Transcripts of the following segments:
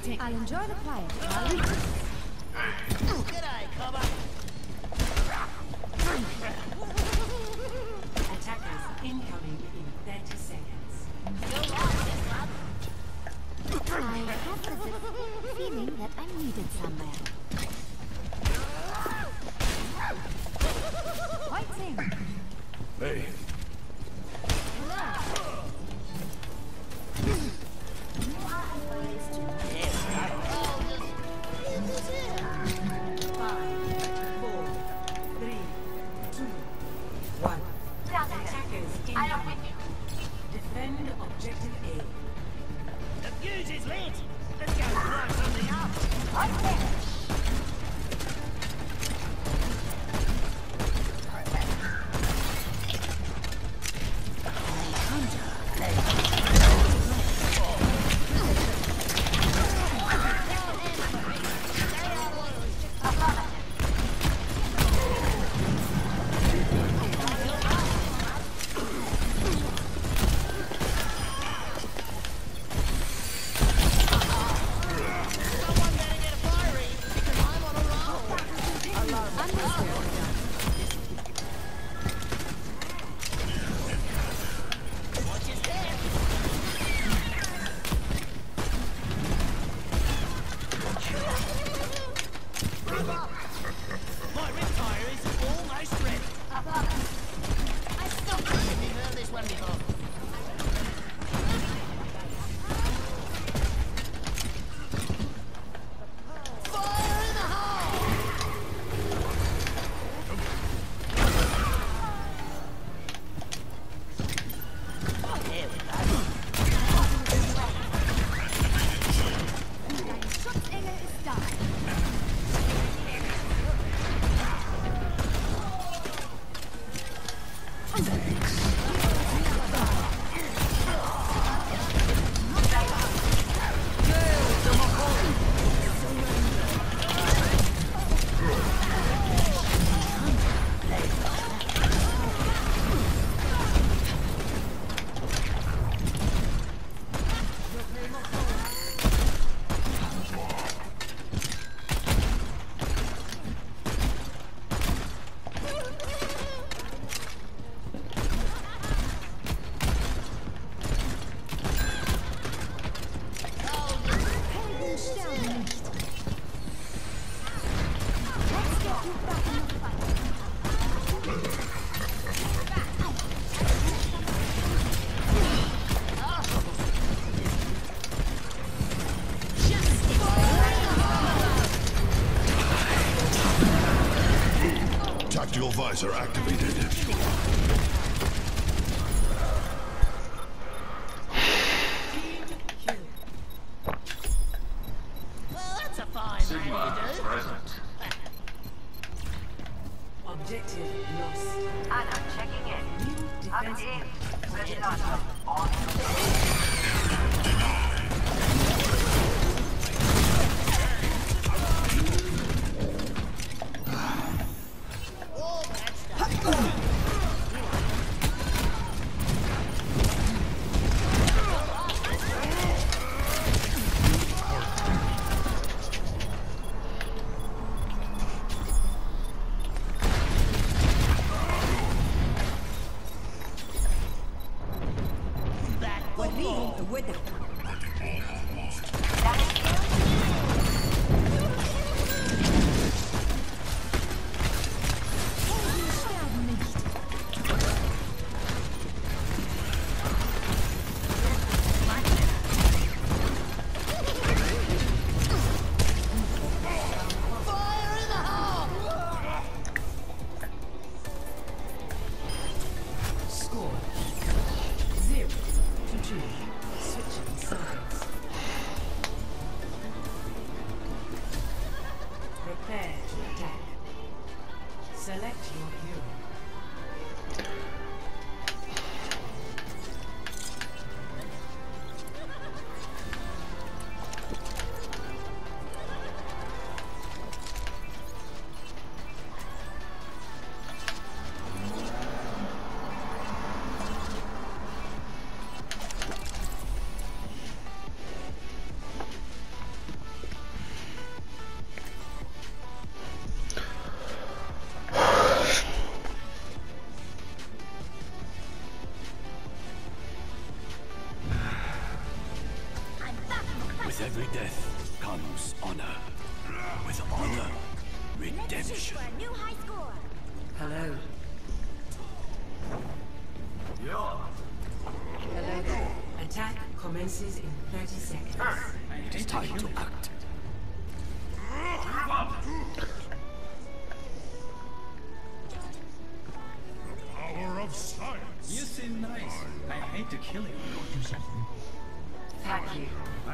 I'll enjoy the quiet. I'll Attackers incoming in 30 seconds. You're on this, I have feeling that I'm needed somewhere. Right there. are activated.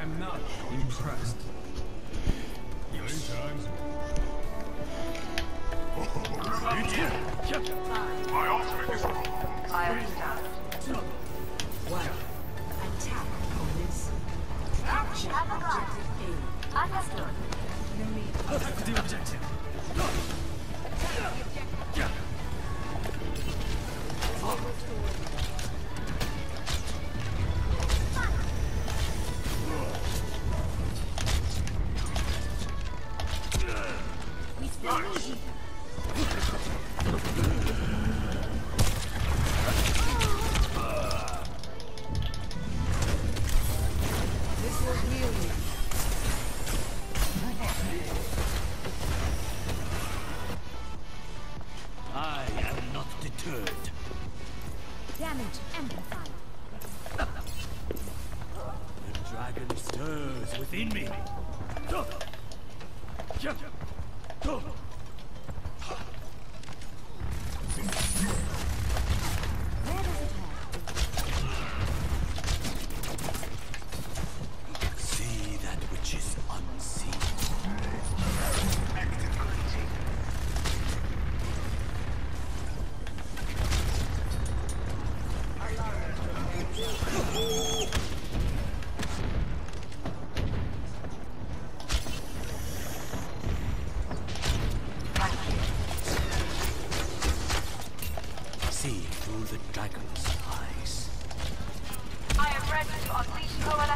I'm not impressed. My ultimate is I understand. One. Attack, opponents. Capture objective A. Understood. No need. Attack the objective. Attack the objective. Yeah. within me. dragon's eyes. I am ready to unleash Coalition.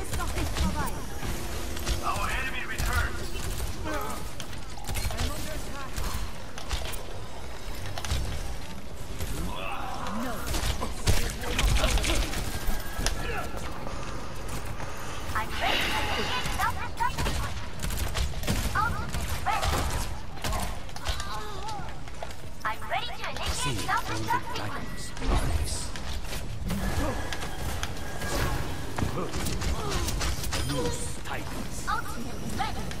see all the dragons rise. Loose titans.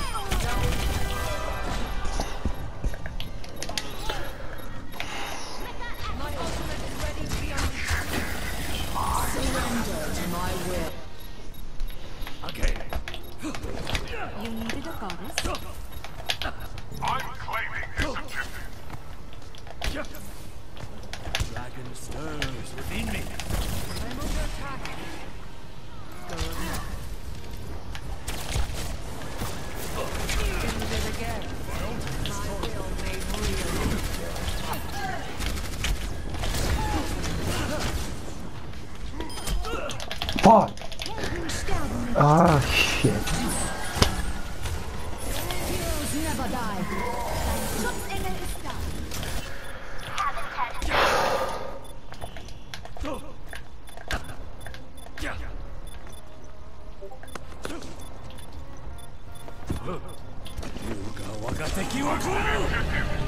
I will. Okay. You needed a goddess? Fuck! Ah, shit. Ist da.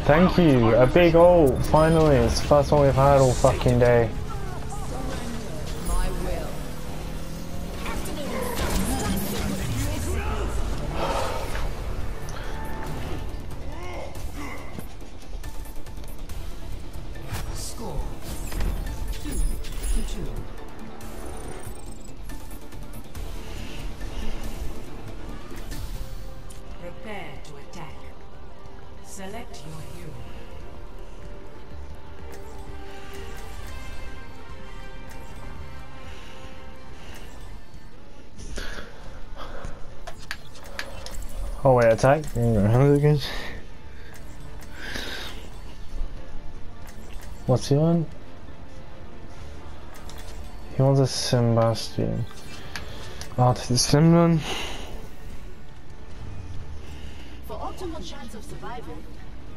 Thank you, a big ult, finally, it's the first one we've had all fucking day. Oh wait, attack? What's he on? He wants a Sebastian. Oh, this the Simran. For optimal chance of survival,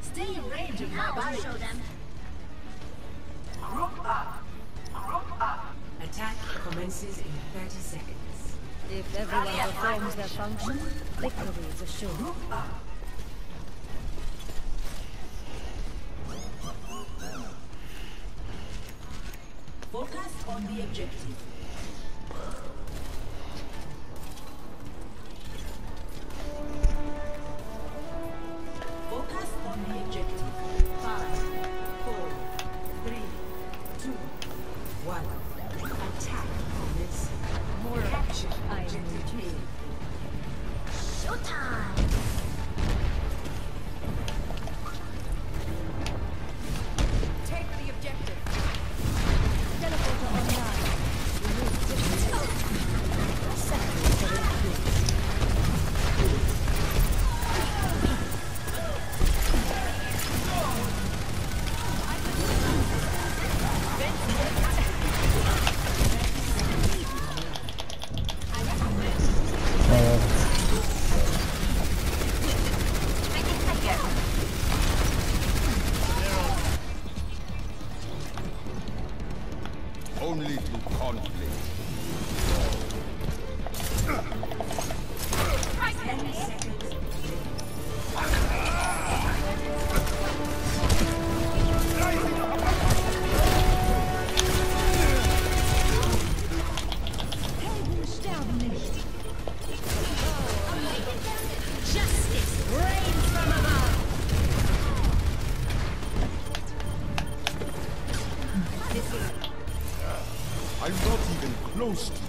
stay in range of my barrier. Show them. Group up. Group up. Attack commences in 30 seconds. If everyone performs their function, victory is assured. Focus on the objective.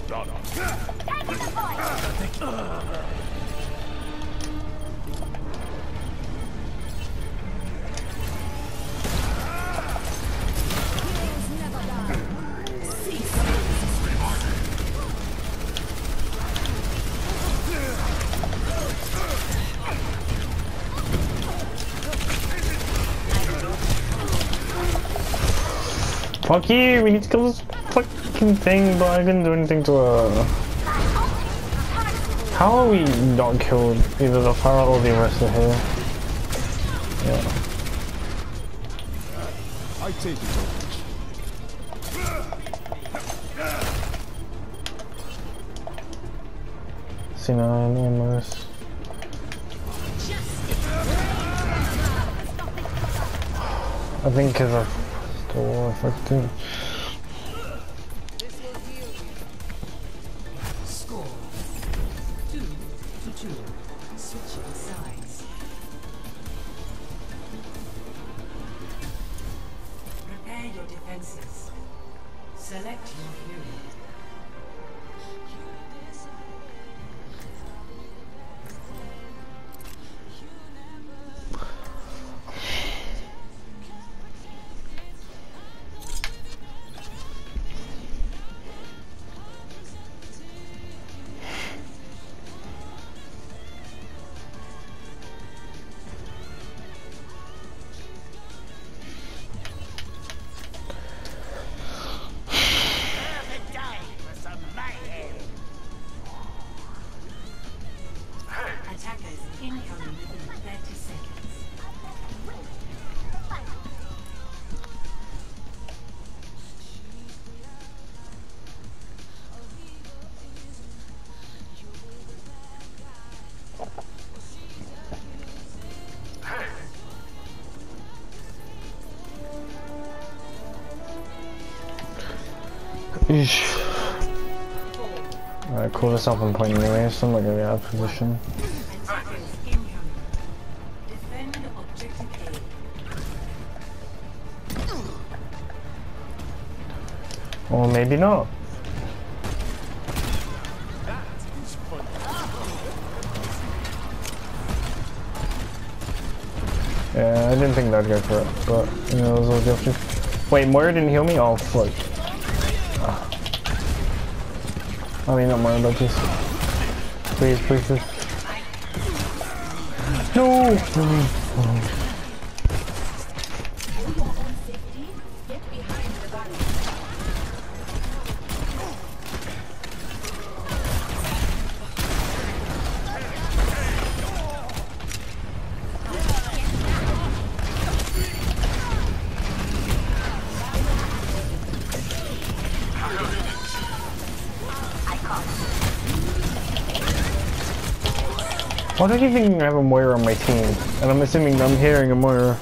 Done. Die. Fuck you, we need to kill this fucking thing, but I couldn't do anything to her. How are we not killed either the Pharah or the rest of here? Yeah. I take it over. C9 almost. I think because I've Cool, effective. Alright, cool this up on point anyway, so I'm not gonna be out of position. Or maybe not. Yeah, I didn't think that'd go for it, but you know, it was all guilty. Wait, Moira didn't heal me? Oh, fuck. Ah. I mean, not Moira, but just. Please, please, please. No! Why think I have a Moira on my team? And I'm assuming I'm hearing a Moira.